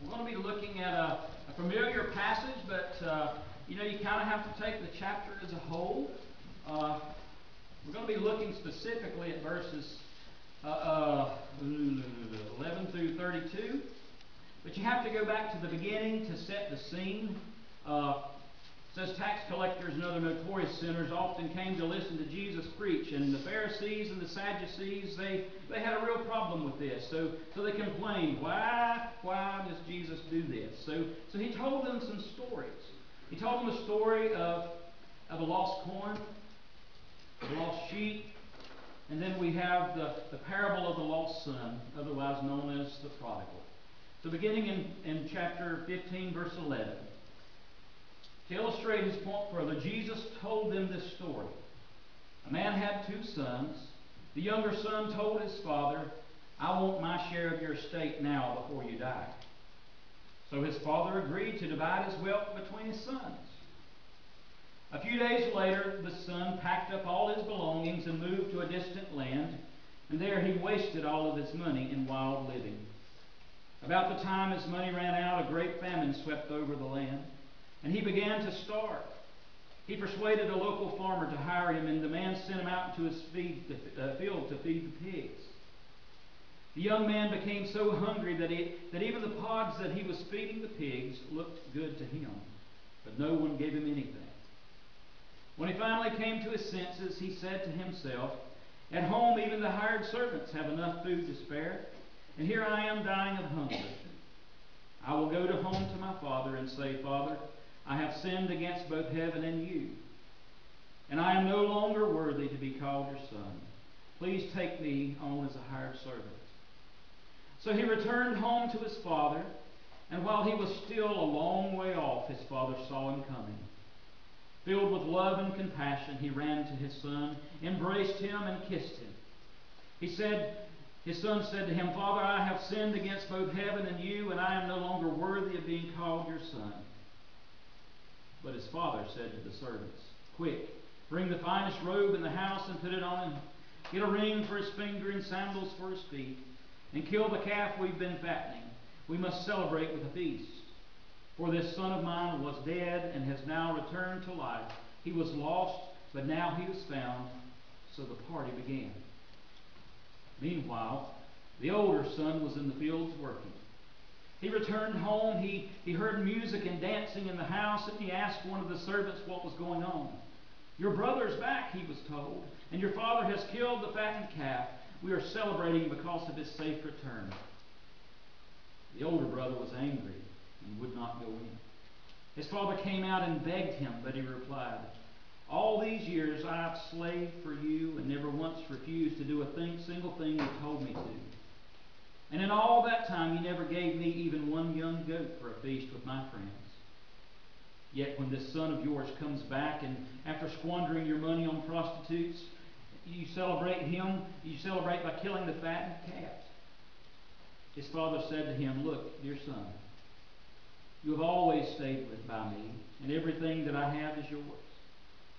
We're going to be looking at a, a familiar passage, but uh, you know you kind of have to take the chapter as a whole. Uh, we're going to be looking specifically at verses uh, uh 11 through 32. But you have to go back to the beginning to set the scene. Says tax collectors and other notorious sinners often came to listen to Jesus preach, and the Pharisees and the Sadducees they they had a real problem with this. So so they complained, why why does Jesus do this? So so he told them some stories. He told them a story of of a lost coin, a lost sheep, and then we have the, the parable of the lost son, otherwise known as the prodigal. So beginning in, in chapter 15, verse 11. To illustrate his point further, Jesus told them this story. A man had two sons. The younger son told his father, I want my share of your estate now before you die. So his father agreed to divide his wealth between his sons. A few days later, the son packed up all his belongings and moved to a distant land, and there he wasted all of his money in wild living. About the time his money ran out, a great famine swept over the land and he began to starve. He persuaded a local farmer to hire him, and the man sent him out into his feed, uh, field to feed the pigs. The young man became so hungry that, he, that even the pods that he was feeding the pigs looked good to him, but no one gave him anything. When he finally came to his senses, he said to himself, At home, even the hired servants have enough food to spare, and here I am dying of hunger. I will go to home to my father and say, Father, I have sinned against both heaven and you, and I am no longer worthy to be called your son. Please take me on as a hired servant. So he returned home to his father, and while he was still a long way off, his father saw him coming. Filled with love and compassion, he ran to his son, embraced him, and kissed him. He said, his son said to him, Father, I have sinned against both heaven and you, and I am no longer worthy of being called your son. But his father said to the servants, Quick, bring the finest robe in the house and put it on him. Get a ring for his finger and sandals for his feet. And kill the calf we've been fattening. We must celebrate with a feast. For this son of mine was dead and has now returned to life. He was lost, but now he was found. So the party began. Meanwhile, the older son was in the fields working. He returned home. He, he heard music and dancing in the house, and he asked one of the servants what was going on. Your brother's back, he was told, and your father has killed the fattened calf. We are celebrating because of his safe return. The older brother was angry and would not go in. His father came out and begged him, but he replied, All these years I have slaved for you and never once refused to do a thing, single thing you told me to. And in all that time, you never gave me even one young goat for a feast with my friends. Yet when this son of yours comes back and after squandering your money on prostitutes, you celebrate him, you celebrate by killing the fattened calf. His father said to him, Look, dear son, you have always stayed with by me, and everything that I have is yours.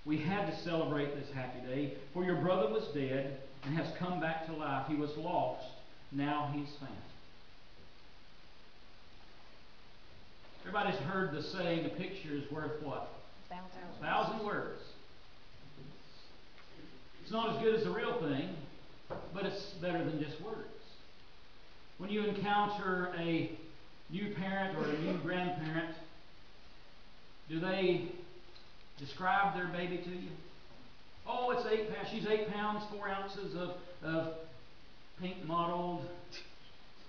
We had to celebrate this happy day, for your brother was dead and has come back to life. He was lost now he's found. Everybody's heard the saying, a picture is worth what? A thousand words. It's not as good as the real thing, but it's better than just words. When you encounter a new parent or a new grandparent, do they describe their baby to you? Oh, it's eight pounds. She's eight pounds, four ounces of, of pink mottled,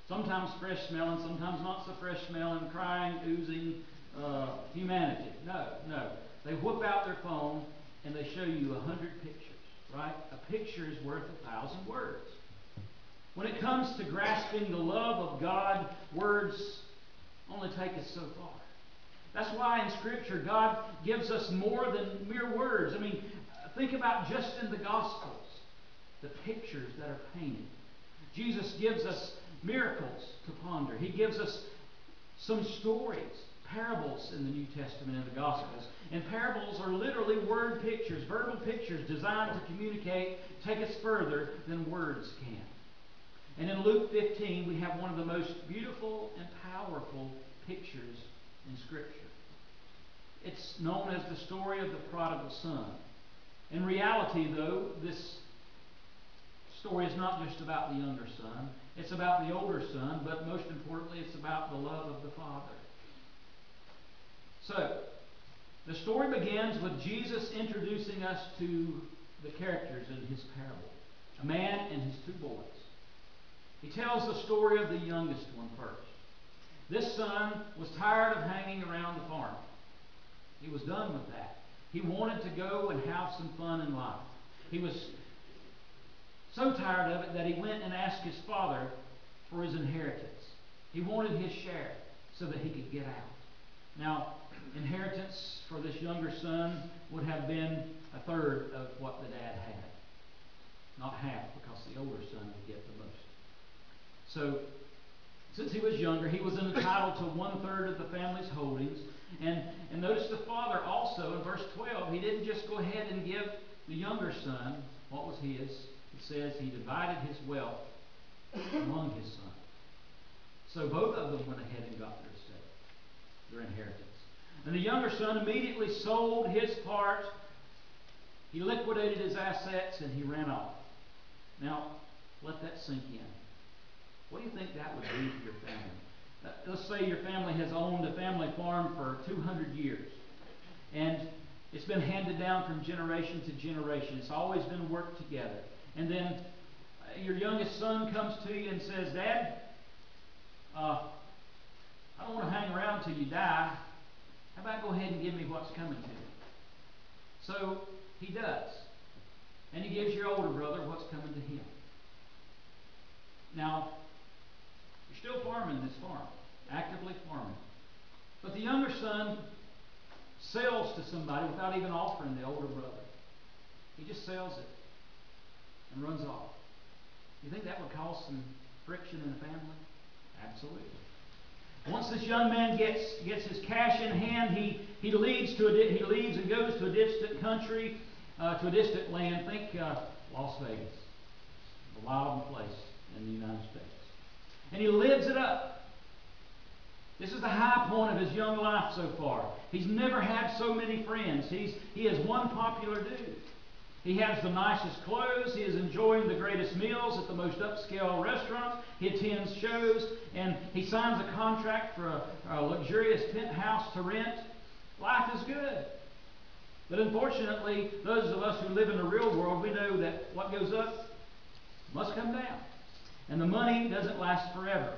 sometimes fresh smelling, sometimes not so fresh smelling, crying, oozing uh, humanity. No, no. They whip out their phone and they show you a hundred pictures, right? A picture is worth a thousand words. When it comes to grasping the love of God, words only take us so far. That's why in Scripture God gives us more than mere words. I mean, think about just in the Gospels, the pictures that are painted. Jesus gives us miracles to ponder. He gives us some stories, parables in the New Testament and the Gospels. And parables are literally word pictures, verbal pictures designed to communicate, take us further than words can. And in Luke 15, we have one of the most beautiful and powerful pictures in Scripture. It's known as the story of the prodigal son. In reality, though, this story is not just about the younger son, it's about the older son, but most importantly, it's about the love of the father. So, the story begins with Jesus introducing us to the characters in his parable a man and his two boys. He tells the story of the youngest one first. This son was tired of hanging around the farm. He was done with that. He wanted to go and have some fun in life. He was so tired of it that he went and asked his father for his inheritance. He wanted his share so that he could get out. Now, inheritance for this younger son would have been a third of what the dad had. Not half, because the older son would get the most. So, since he was younger, he was entitled to one third of the family's holdings. And, and notice the father also, in verse 12, he didn't just go ahead and give the younger son what was his. It says he divided his wealth among his sons. So both of them went ahead and got their estate, their inheritance. And the younger son immediately sold his part. He liquidated his assets and he ran off. Now, let that sink in. What do you think that would do to your family? Uh, let's say your family has owned a family farm for 200 years. And it's been handed down from generation to generation. It's always been worked together. And then uh, your youngest son comes to you and says, Dad, uh, I don't want to hang around till you die. How about go ahead and give me what's coming to you? So he does. And he gives your older brother what's coming to him. Now, you're still farming this farm, actively farming. But the younger son sells to somebody without even offering the older brother. He just sells it and runs off. You think that would cause some friction in the family? Absolutely. Once this young man gets, gets his cash in hand, he, he, leads to a, he leaves and goes to a distant country, uh, to a distant land. Think uh, Las Vegas, a wild place in the United States. And he lives it up. This is the high point of his young life so far. He's never had so many friends. He's, he is one popular dude. He has the nicest clothes. He is enjoying the greatest meals at the most upscale restaurants. He attends shows and he signs a contract for a, a luxurious penthouse to rent. Life is good. But unfortunately, those of us who live in the real world, we know that what goes up must come down. And the money doesn't last forever.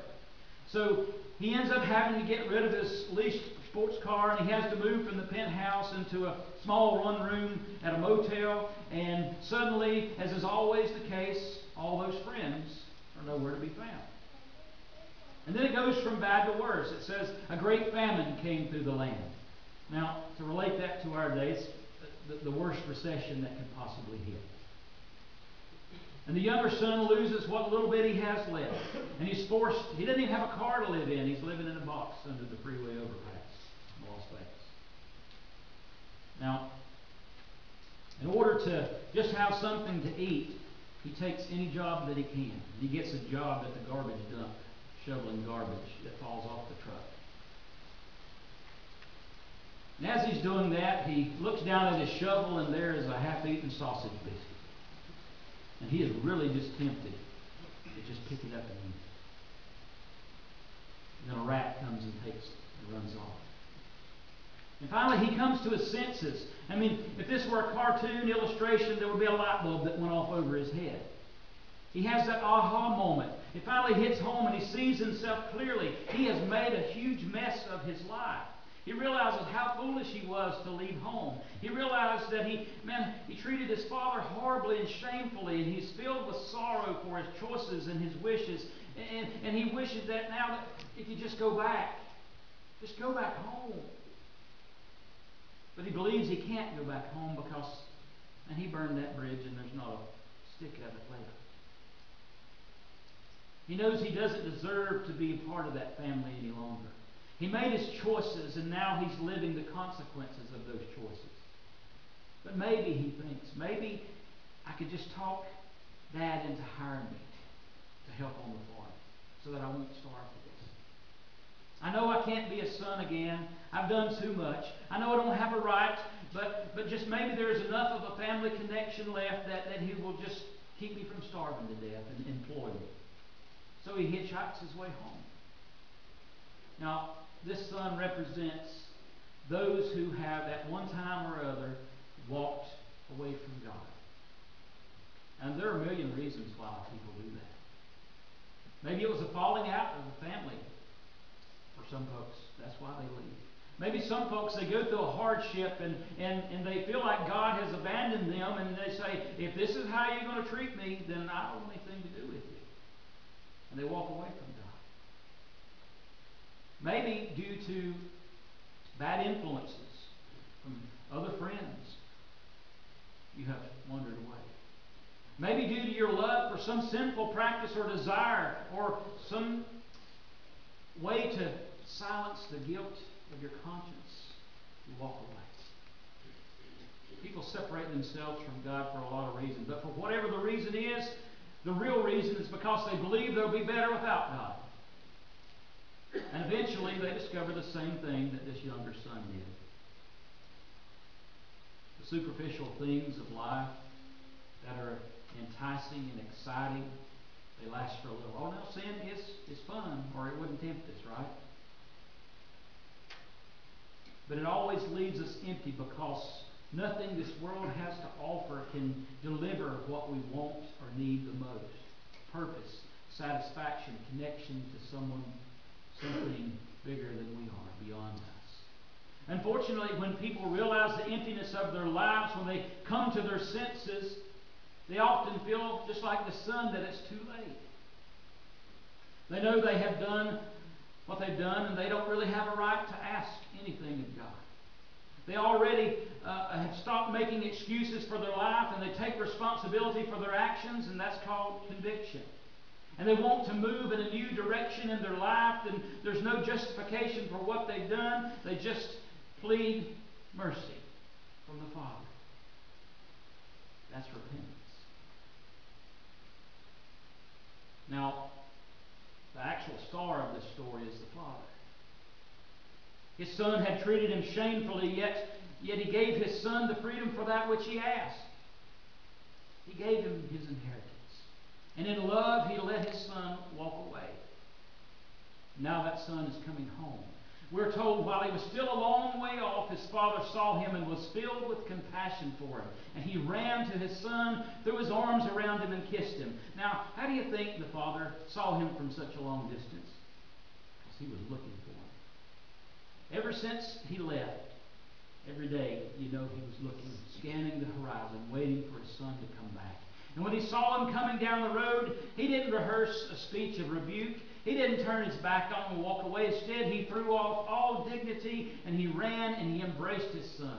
So he ends up having to get rid of his leased sports car and he has to move from the penthouse into a small one room at a motel. And suddenly, as is always the case, all those friends are nowhere to be found. And then it goes from bad to worse. It says, a great famine came through the land. Now, to relate that to our days, the, the worst recession that could possibly hit. And the younger son loses what little bit he has left. And he's forced, he doesn't even have a car to live in. He's living in a box under the freeway overpass in Las Vegas. Now, in order to just have something to eat, he takes any job that he can. He gets a job at the garbage dump, shoveling garbage that falls off the truck. And as he's doing that, he looks down at his shovel, and there is a half eaten sausage biscuit. And he is really just tempted to just pick it up and eat it. And then a rat comes and takes it and runs off. And finally, he comes to his senses. I mean, if this were a cartoon illustration, there would be a light bulb that went off over his head. He has that aha moment. It finally hits home and he sees himself clearly. He has made a huge mess of his life. He realizes how foolish he was to leave home. He realizes that he, man, he treated his father horribly and shamefully, and he's filled with sorrow for his choices and his wishes. And, and he wishes that now that if you just go back, just go back home. But he believes he can't go back home because, and he burned that bridge and there's not a stick of it left. He knows he doesn't deserve to be a part of that family any longer. He made his choices, and now he's living the consequences of those choices. But maybe he thinks, maybe I could just talk Dad into hiring me to help on the farm so that I won't starve to know I I can't be a son again. I've done too much. I know I don't have a right, but, but just maybe there's enough of a family connection left that, that he will just keep me from starving to death and employ me. So he hitchhikes his way home. Now, this son represents those who have at one time or other walked away from God. And there are a million reasons why people do that. Maybe it was a falling out of the family for some folks. That's why they leave. Maybe some folks, they go through a hardship and, and, and they feel like God has abandoned them and they say, if this is how you're going to treat me, then I don't want anything to do with you. And they walk away from God. Maybe due to bad influences from other friends, you have wandered away. Maybe due to your love for some sinful practice or desire or some way to silence the guilt of your conscience, you walk away. People separate themselves from God for a lot of reasons, but for whatever the reason is, the real reason is because they believe they'll be better without God. And eventually they discover the same thing that this younger son did. The superficial things of life that are enticing and exciting, they last for a little. Oh, no, sin is, is fun, or it wouldn't tempt us, right? But it always leaves us empty because nothing this world has to offer can deliver what we want or need the most purpose, satisfaction, connection to someone, something bigger than we are, beyond us. Unfortunately, when people realize the emptiness of their lives, when they come to their senses, they often feel just like the son that it's too late. They know they have done what they've done, and they don't really have a right to ask anything of God. They already uh, have stopped making excuses for their life, and they take responsibility for their actions, and that's called conviction. And they want to move in a new direction in their life, and there's no justification for what they've done. They just plead mercy from the Father. That's repentance. Now, the actual star of this story is the Father. His son had treated him shamefully, yet, yet he gave his son the freedom for that which he asked. He gave him his inheritance. And in love, he let his son walk away. Now that son is coming home. We're told while he was still a long way off, his father saw him and was filled with compassion for him. And he ran to his son, threw his arms around him, and kissed him. Now, how do you think the father saw him from such a long distance? Because he was looking for him. Ever since he left, every day, you know, he was looking, scanning the horizon, waiting for his son to come back. And when he saw him coming down the road, he didn't rehearse a speech of rebuke. He didn't turn his back on him and walk away. Instead, he threw off all dignity and he ran and he embraced his son.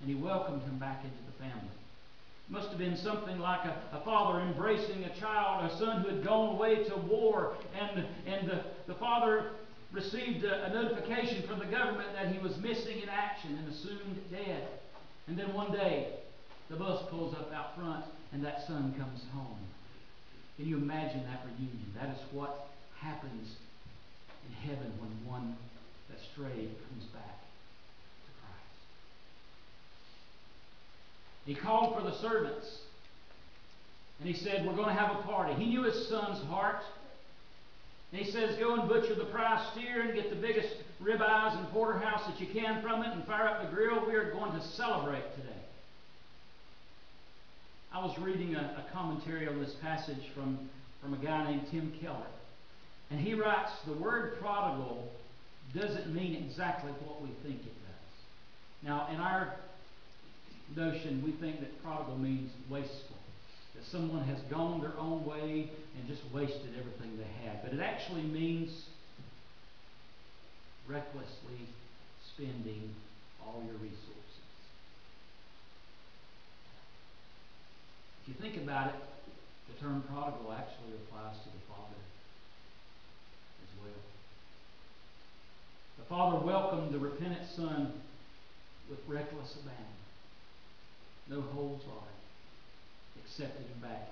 And he welcomed him back into the family. It must have been something like a, a father embracing a child, a son who had gone away to war, and, and the, the father received a, a notification from the government that he was missing in action and assumed dead. And then one day, the bus pulls up out front, and that son comes home. Can you imagine that reunion? That is what happens in heaven when one that strayed comes back to Christ. He called for the servants. And he said, We're going to have a party. He knew his son's heart. And he says, Go and butcher the prize steer and get the biggest ribeyes and porterhouse that you can from it and fire up the grill. We are going to celebrate today. I was reading a, a commentary on this passage from, from a guy named Tim Keller. And he writes, the word prodigal doesn't mean exactly what we think it does. Now, in our notion, we think that prodigal means wasteful. That someone has gone their own way and just wasted everything they had. But it actually means recklessly spending all your resources. If you think about it, the term prodigal actually applies to the father as well. The father welcomed the repentant son with reckless abandon. No holds barred. Accepted him back.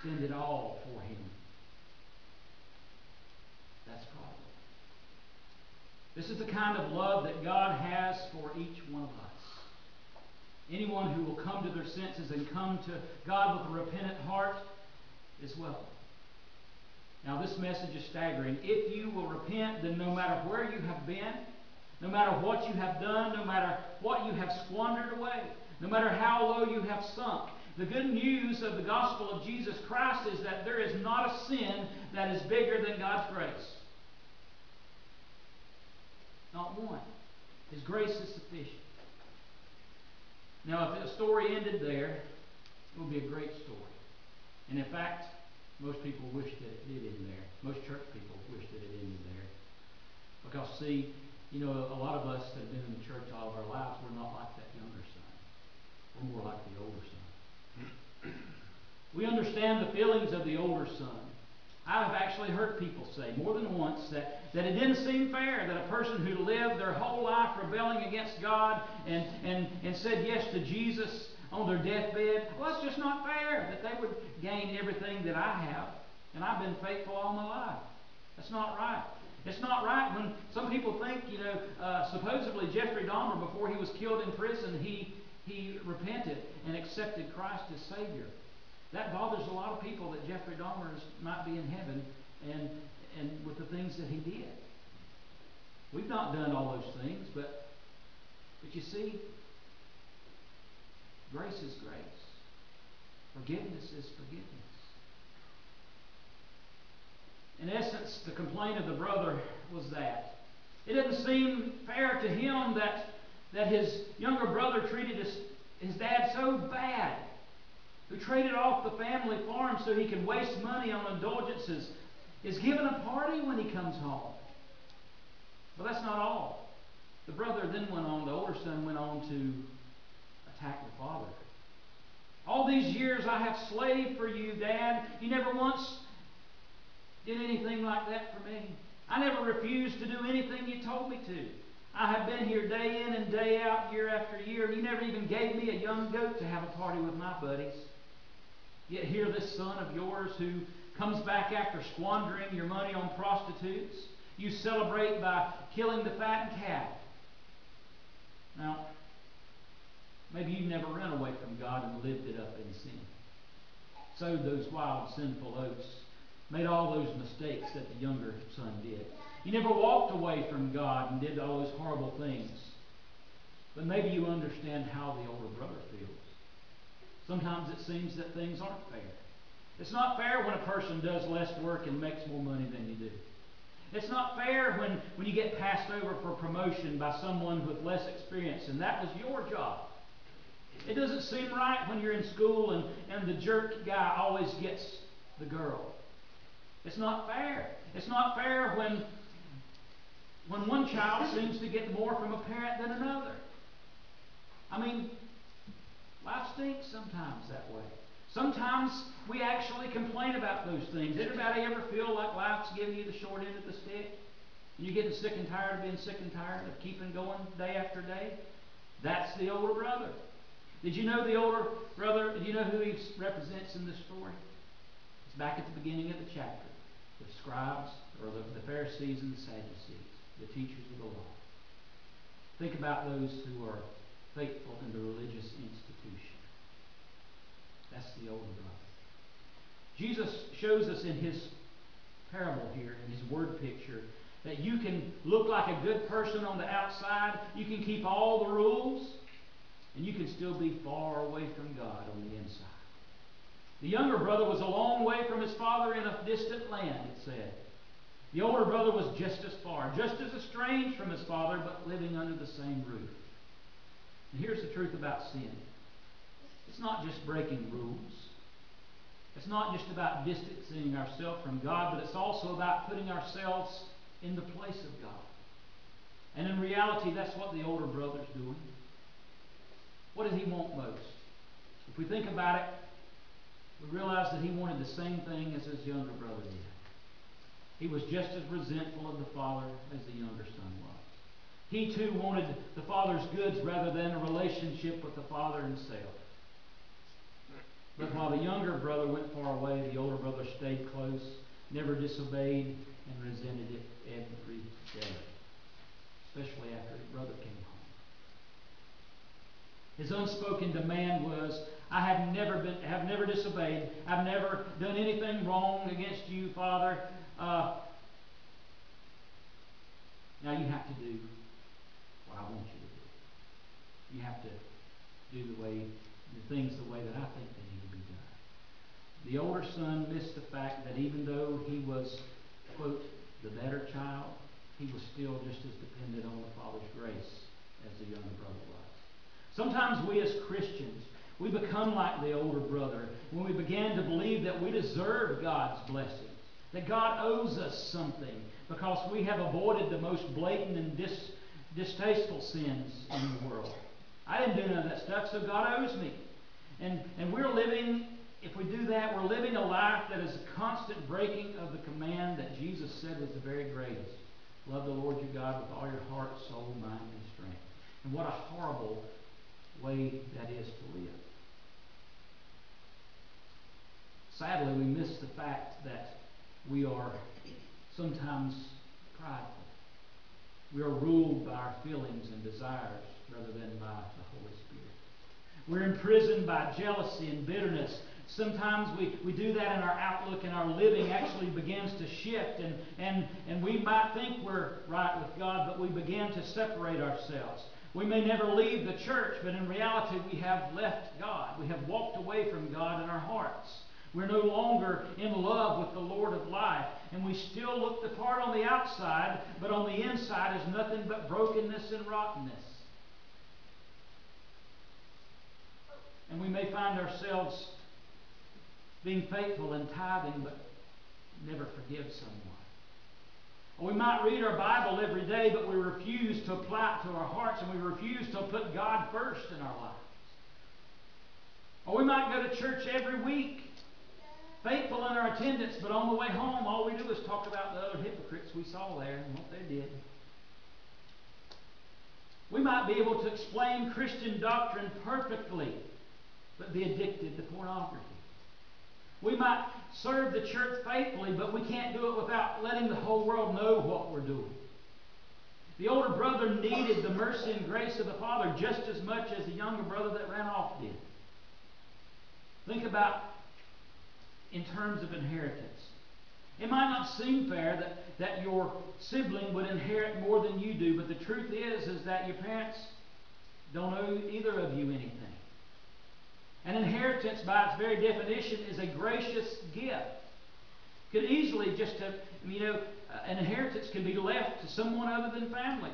Spend it all for him. That's prodigal. This is the kind of love that God has for each one of us. Anyone who will come to their senses and come to God with a repentant heart is welcome. Now, this message is staggering. If you will repent, then no matter where you have been, no matter what you have done, no matter what you have squandered away, no matter how low you have sunk, the good news of the gospel of Jesus Christ is that there is not a sin that is bigger than God's grace. Not one. His grace is sufficient. Now, if the story ended there, it would be a great story. And in fact, most people wish that it did end there. Most church people wish that it ended there. Because, see, you know, a lot of us that have been in the church all of our lives, we're not like that younger son. We're more like the older son. We understand the feelings of the older son. I've actually heard people say more than once that, that it didn't seem fair that a person who lived their whole life rebelling against God and, and, and said yes to Jesus on their deathbed, well, it's just not fair that they would gain everything that I have, and I've been faithful all my life. That's not right. It's not right when some people think, you know, uh, supposedly Jeffrey Dahmer, before he was killed in prison, he, he repented and accepted Christ as Savior. That bothers a lot of people that Jeffrey Dahmer might be in heaven and, and with the things that he did. We've not done all those things, but, but you see, Grace is grace. Forgiveness is forgiveness. In essence, the complaint of the brother was that. It didn't seem fair to him that, that his younger brother treated his, his dad so bad, who traded off the family farm so he could waste money on indulgences, is given a party when he comes home. But that's not all. The brother then went on, the older son went on to attack the father. All these years I have slaved for you, Dad. You never once did anything like that for me. I never refused to do anything you told me to. I have been here day in and day out, year after year, and you never even gave me a young goat to have a party with my buddies. Yet here this son of yours who comes back after squandering your money on prostitutes, you celebrate by killing the fattened calf. Now, Maybe you never ran away from God and lived it up in sin. Sowed those wild, sinful oats. Made all those mistakes that the younger son did. You never walked away from God and did all those horrible things. But maybe you understand how the older brother feels. Sometimes it seems that things aren't fair. It's not fair when a person does less work and makes more money than you do. It's not fair when, when you get passed over for promotion by someone with less experience and that was your job. It doesn't seem right when you're in school and, and the jerk guy always gets the girl. It's not fair. It's not fair when, when one child seems to get more from a parent than another. I mean, life stinks sometimes that way. Sometimes we actually complain about those things. Anybody ever feel like life's giving you the short end of the stick? And you're getting sick and tired of being sick and tired of keeping going day after day? That's the older brother. Did you know the older brother? Do you know who he represents in this story? It's back at the beginning of the chapter. The scribes, or the, the Pharisees and the Sadducees, the teachers of the law. Think about those who are faithful in the religious institution. That's the older brother. Jesus shows us in his parable here, in his word picture, that you can look like a good person on the outside. You can keep all the rules. And you can still be far away from God on the inside. The younger brother was a long way from his father in a distant land, it said. The older brother was just as far, just as estranged from his father, but living under the same roof. And here's the truth about sin it's not just breaking rules, it's not just about distancing ourselves from God, but it's also about putting ourselves in the place of God. And in reality, that's what the older brother's doing. What did he want most? If we think about it, we realize that he wanted the same thing as his younger brother did. He was just as resentful of the father as the younger son was. He too wanted the father's goods rather than a relationship with the father himself. But while the younger brother went far away, the older brother stayed close, never disobeyed, and resented it every day. especially after his brother came home. His unspoken demand was, I have never been, have never disobeyed. I've never done anything wrong against you, Father. Uh, now you have to do what I want you to do. You have to do the way, the things the way that I think they need to be done. The older son missed the fact that even though he was, quote, the better child, he was still just as dependent on the Father's grace as the younger brother was. Sometimes we as Christians, we become like the older brother when we begin to believe that we deserve God's blessings, that God owes us something because we have avoided the most blatant and dis- distasteful sins in the world. I didn't do none of that stuff, so God owes me. And, and we're living, if we do that, we're living a life that is a constant breaking of the command that Jesus said was the very greatest. Love the Lord your God with all your heart, soul, mind, and strength. And what a horrible way that is to live. Sadly, we miss the fact that we are sometimes prideful. We are ruled by our feelings and desires rather than by the Holy Spirit. We're imprisoned by jealousy and bitterness. Sometimes we, we do that and our outlook and our living actually begins to shift, and, and, and we might think we're right with God, but we begin to separate ourselves. We may never leave the church, but in reality, we have left God. We have walked away from God in our hearts. We're no longer in love with the Lord of life. And we still look the part on the outside, but on the inside is nothing but brokenness and rottenness. And we may find ourselves being faithful in tithing, but never forgive someone. Or we might read our Bible every day, but we refuse to apply it to our hearts and we refuse to put God first in our lives. Or we might go to church every week, faithful in our attendance, but on the way home, all we do is talk about the other hypocrites we saw there and what they did. We might be able to explain Christian doctrine perfectly, but be addicted to pornography. We might serve the church faithfully, but we can't do it without letting the whole world know what we're doing. The older brother needed the mercy and grace of the father just as much as the younger brother that ran off did. Think about in terms of inheritance. It might not seem fair that, that your sibling would inherit more than you do, but the truth is is that your parents don't owe either of you anything. An inheritance, by its very definition, is a gracious gift. Could easily just have, you know, uh, an inheritance can be left to someone other than family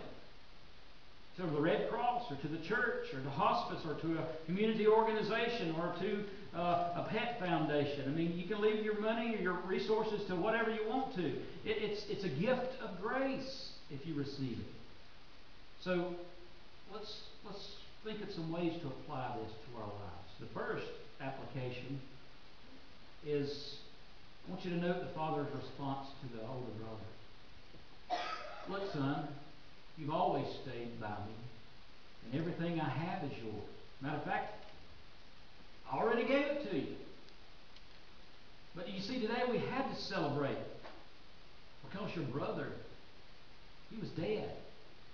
to the Red Cross or to the church or to hospice or to a community organization or to uh, a pet foundation. I mean, you can leave your money or your resources to whatever you want to. It, it's, it's a gift of grace if you receive it. So let's, let's think of some ways to apply this to our lives. The first application is I want you to note the father's response to the older brother. Look, son, You've always stayed by me, and everything I have is yours. Matter of fact, I already gave it to you. But you see, today we had to celebrate because your brother, he was dead,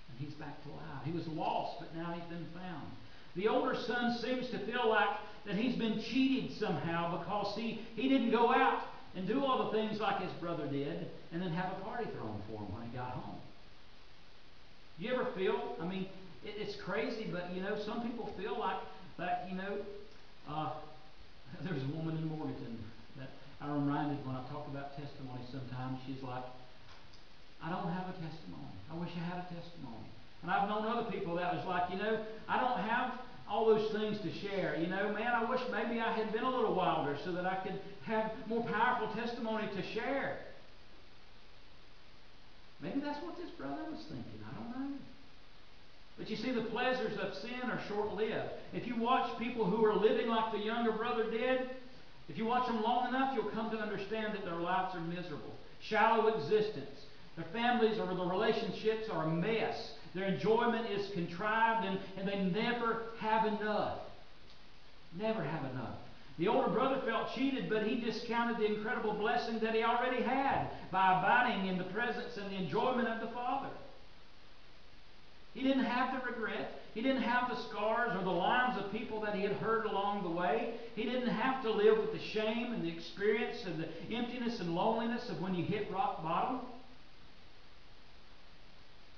and he's back to life. He was lost, but now he's been found. The older son seems to feel like that he's been cheated somehow because he, he didn't go out and do all the things like his brother did and then have a party thrown for him when he got home. You ever feel? I mean, it, it's crazy, but you know, some people feel like that. You know, uh, there's a woman in Morganton that I'm reminded when I talk about testimony. Sometimes she's like, "I don't have a testimony. I wish I had a testimony." And I've known other people that was like, you know, I don't have all those things to share. You know, man, I wish maybe I had been a little wilder so that I could have more powerful testimony to share. Maybe that's what this brother was thinking. I don't know. But you see, the pleasures of sin are short lived. If you watch people who are living like the younger brother did, if you watch them long enough, you'll come to understand that their lives are miserable. Shallow existence. Their families or the relationships are a mess. Their enjoyment is contrived and, and they never have enough. Never have enough. The older brother felt cheated, but he discounted the incredible blessing that he already had by abiding in the presence and the enjoyment of the Father. Didn't have the regret. He didn't have the scars or the lines of people that he had hurt along the way. He didn't have to live with the shame and the experience and the emptiness and loneliness of when you hit rock bottom.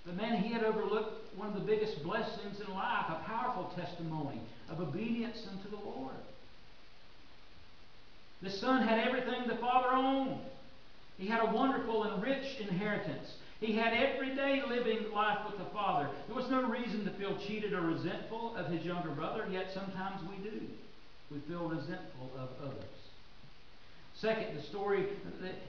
But man, he had overlooked one of the biggest blessings in life, a powerful testimony of obedience unto the Lord. The son had everything the father owned. He had a wonderful and rich inheritance. He had every day living life with the Father. There was no reason to feel cheated or resentful of his younger brother, yet sometimes we do. We feel resentful of others. Second, the story,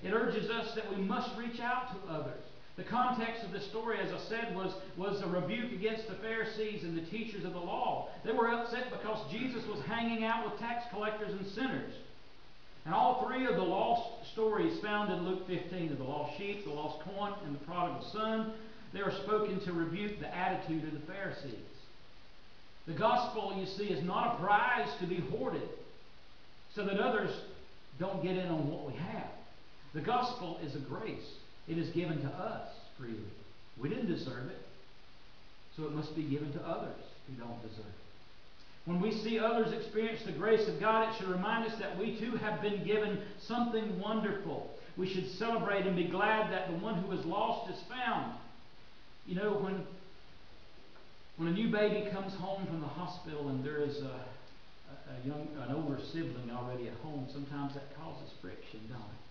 it urges us that we must reach out to others. The context of the story, as I said, was, was a rebuke against the Pharisees and the teachers of the law. They were upset because Jesus was hanging out with tax collectors and sinners. And all three of the lost stories found in Luke 15 of the lost sheep, the lost coin, and the prodigal son, they are spoken to rebuke the attitude of the Pharisees. The gospel, you see, is not a prize to be hoarded so that others don't get in on what we have. The gospel is a grace. It is given to us freely. We didn't deserve it, so it must be given to others who don't deserve it. When we see others experience the grace of God, it should remind us that we too have been given something wonderful. We should celebrate and be glad that the one who is lost is found. You know, when when a new baby comes home from the hospital and there is a, a young, an older sibling already at home, sometimes that causes friction, don't it?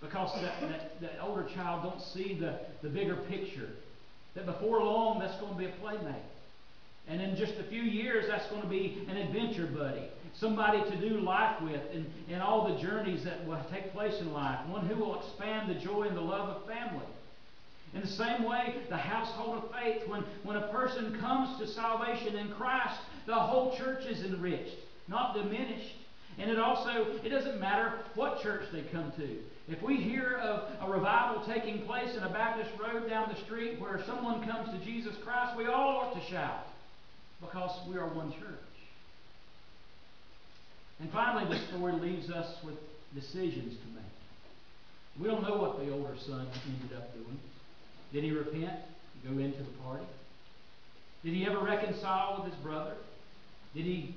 Because that, that, that older child don't see the, the bigger picture. That before long, that's going to be a playmate. And in just a few years, that's going to be an adventure buddy. Somebody to do life with and, and all the journeys that will take place in life. One who will expand the joy and the love of family. In the same way, the household of faith, when, when a person comes to salvation in Christ, the whole church is enriched, not diminished. And it also, it doesn't matter what church they come to. If we hear of a revival taking place in a Baptist road down the street where someone comes to Jesus Christ, we all ought to shout because we are one church. And finally, the story leaves us with decisions to make. We don't know what the older son ended up doing. Did he repent, go into the party? Did he ever reconcile with his brother? Did he